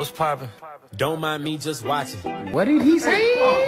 What's poppin'? Don't mind me just watching. What did he say?